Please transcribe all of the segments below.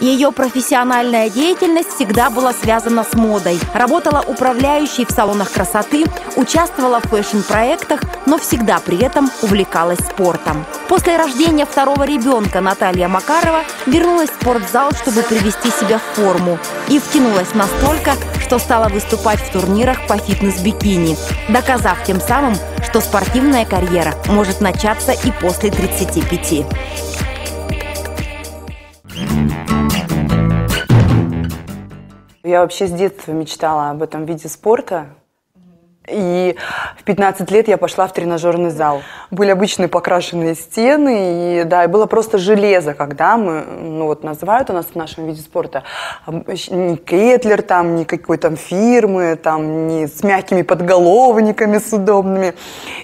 Ее профессиональная деятельность всегда была связана с модой. Работала управляющей в салонах красоты, участвовала в фэшн-проектах, но всегда при этом увлекалась спортом. После рождения второго ребенка Наталья Макарова вернулась в спортзал, чтобы привести себя в форму. И втянулась настолько, что стала выступать в турнирах по фитнес-бикини, доказав тем самым, что спортивная карьера может начаться и после 35. Я вообще с детства мечтала об этом виде спорта. И в 15 лет я пошла в тренажерный зал. Были обычные покрашенные стены, и да, и было просто железо, когда мы, ну вот называют у нас в нашем виде спорта, не Кетлер там, ни какой там фирмы, там, не с мягкими подголовниками, с удобными.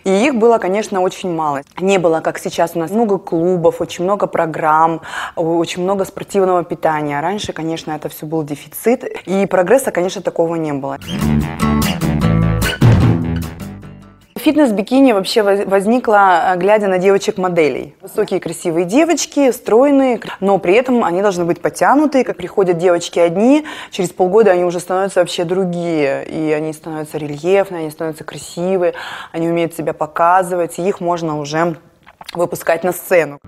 И их было, конечно, очень мало. Не было, как сейчас, у нас много клубов, очень много программ, очень много спортивного питания. Раньше, конечно, это все был дефицит, и прогресса, конечно, такого не было. Фитнес-бикини вообще возникла, э, глядя на девочек-моделей. Высокие красивые девочки, стройные, но при этом они должны быть подтянутые. Как приходят девочки одни, через полгода они уже становятся вообще другие. И они становятся рельефные, они становятся красивые, они умеют себя показывать, и их можно уже выпускать на сцену.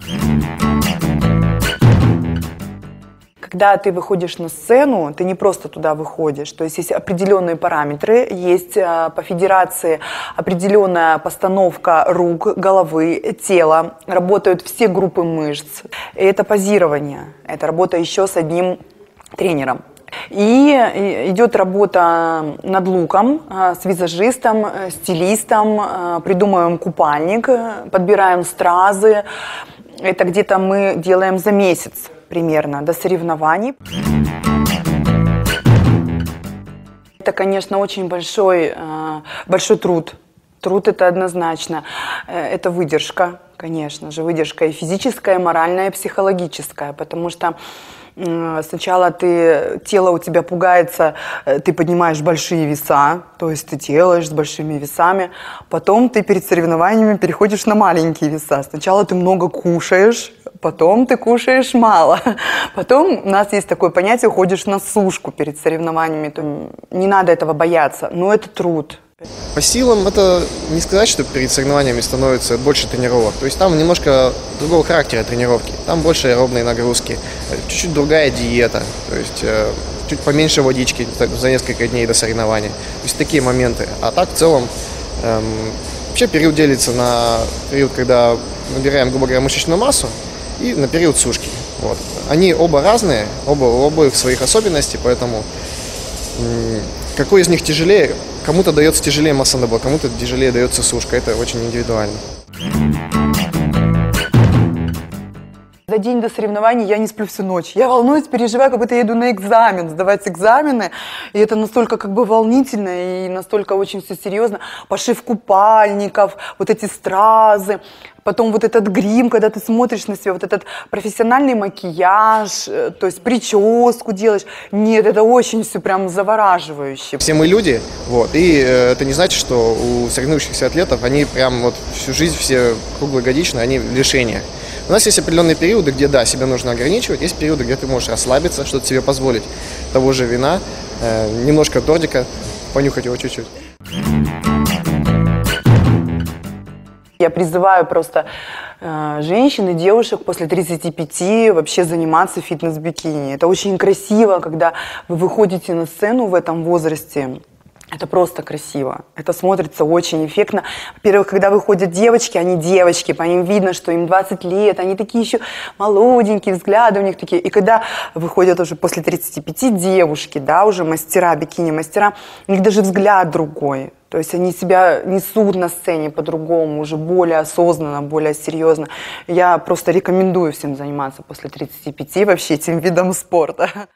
Когда ты выходишь на сцену, ты не просто туда выходишь. То есть есть определенные параметры, есть а, по федерации определенная постановка рук, головы, тела. Работают все группы мышц. И это позирование. Это работа еще с одним тренером. И идет работа над луком а, с визажистом, э, стилистом, а, придумываем купальник, подбираем стразы. Это где-то мы делаем за месяц примерно до соревнований. Это, конечно, очень большой, э, большой труд. Труд это однозначно. Э, это выдержка, конечно же, выдержка и физическая, и моральная, и психологическая, потому что Сначала ты, тело у тебя пугается, э, ты поднимаешь большие веса, то есть ты делаешь с большими весами. Потом ты перед соревнованиями переходишь на маленькие веса. Сначала ты много кушаешь, потом ты кушаешь мало. Потом у нас есть такое понятие, уходишь на сушку перед соревнованиями. То не надо этого бояться, но это труд. По силам это не сказать, что перед соревнованиями становится больше тренировок. То есть там немножко другого характера тренировки. Там больше аэробные нагрузки, чуть-чуть другая диета. То есть э, чуть поменьше водички за несколько дней до соревнований. То есть такие моменты. А так в целом эм, вообще период делится на период, когда набираем, грубо говоря, мышечную массу, и на период сушки. Вот. Они оба разные, оба, у обоих своих особенностей, поэтому какой из них тяжелее? Кому-то дается тяжелее масса набор, кому-то тяжелее дается сушка. Это очень индивидуально. За день до соревнований я не сплю всю ночь. Я волнуюсь, переживаю, как будто я еду на экзамен, сдавать экзамены. И это настолько как бы волнительно и настолько очень все серьезно. Пошив купальников, вот эти стразы, потом вот этот грим, когда ты смотришь на себя, вот этот профессиональный макияж, э, то есть прическу делаешь. Нет, это очень все прям завораживающе. Все мы люди, вот, и э, это не значит, что у соревнующихся атлетов они прям вот всю жизнь, все круглогодично, они в лишениях. У нас есть определенные периоды, где, да, себя нужно ограничивать, есть периоды, где ты можешь расслабиться, что-то себе позволить. Того же вина, э, немножко тортика, понюхать его чуть-чуть. Я призываю просто э, женщин и девушек после 35 вообще заниматься фитнес-бикини. Это очень красиво, когда вы выходите на сцену в этом возрасте это просто красиво. Это смотрится очень эффектно. Во-первых, когда выходят девочки, они девочки, по ним видно, что им 20 лет, они такие еще молоденькие, взгляды у них такие. И когда выходят уже после 35 девушки, да, уже мастера, бикини-мастера, у них даже взгляд другой. То есть они себя несут на сцене по-другому, уже более осознанно, более серьезно. Я просто рекомендую всем заниматься после 35 вообще этим видом спорта.